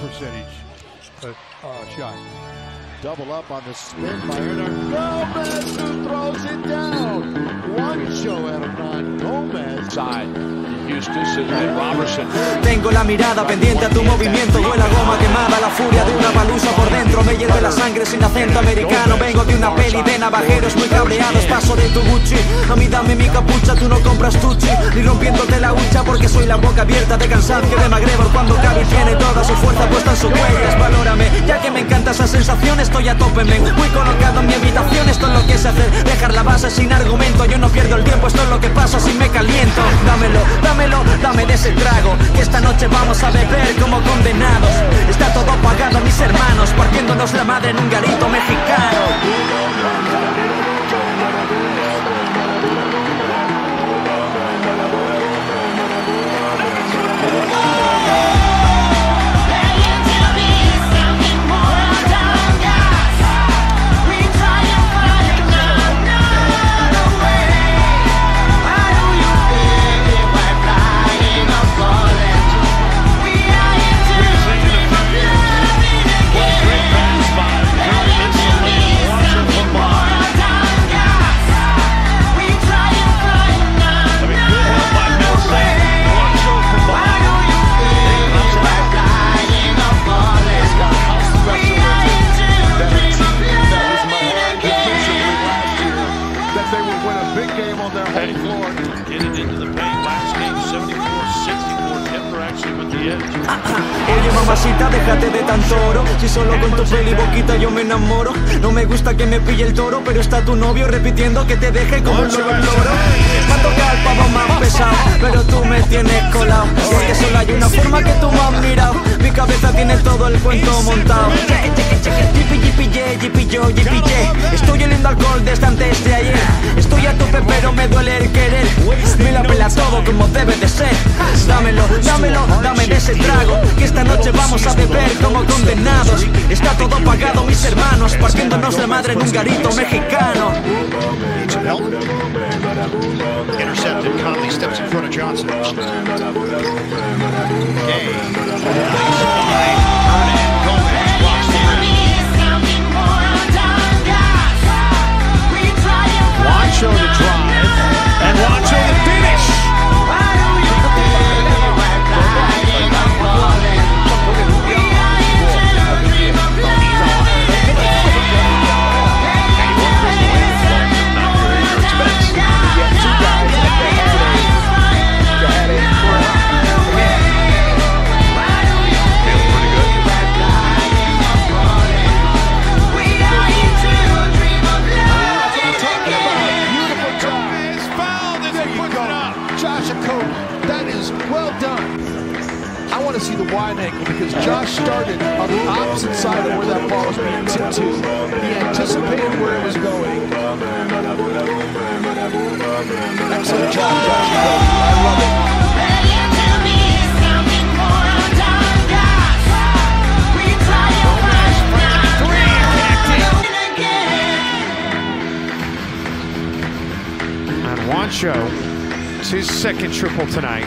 percentage uh, uh, shot. Double up on the spin by Hernan Gomez, who throws it down. One show Hernan Gomez. Side. Robertson. Tengo la mirada pendiente a tu movimiento. Huele a goma quemada, la furia de una palusa por dentro. Me hierve la sangre sin acento americano. Vengo de una peli de navajeros muy cabreados. Paso de tu Gucci, a mí dame mi capucha Tú no compras tucci, ni rompiéndote la hucha Porque soy la boca abierta de cansancio de MacGregor. Cuando Cavi tiene toda su fuerza puesta en sus huellas Valórame, ya que me encanta esa sensación Estoy a tope, men, muy colocado en mi habitación Esto es lo que es hacer, dejar la base sin argumento ese Que esta noche vamos a beber como condenados. Está todo pagado, mis hermanos Partiéndonos la madre en un garito mexicano Oye mamacita, déjate de tanto oro Si solo con tu peli boquita yo me enamoro. No me gusta que me pille el toro Pero está tu novio repitiendo que te deje como un loro loro Me ha tocado el pavo más pesado Pero tú me tienes colado. Porque solo hay una forma que tú me has mirado. Mi cabeza tiene todo el cuento montado. Estoy oliendo alcohol desde antes de ayer. Estoy como debe de ser Dámelo, dámelo, dame de ese trago Que esta noche vamos a beber como condenados Está todo pagado mis hermanos Partiéndonos la madre en un garito mexicano Intercepted. Conley steps in front of Johnson. The wide angle because Josh started on the opposite side of where that ball was being tipped to. He anticipated where it was going. Excellent job, Josh Okogie. I love it. And Wancho, it's his second triple tonight.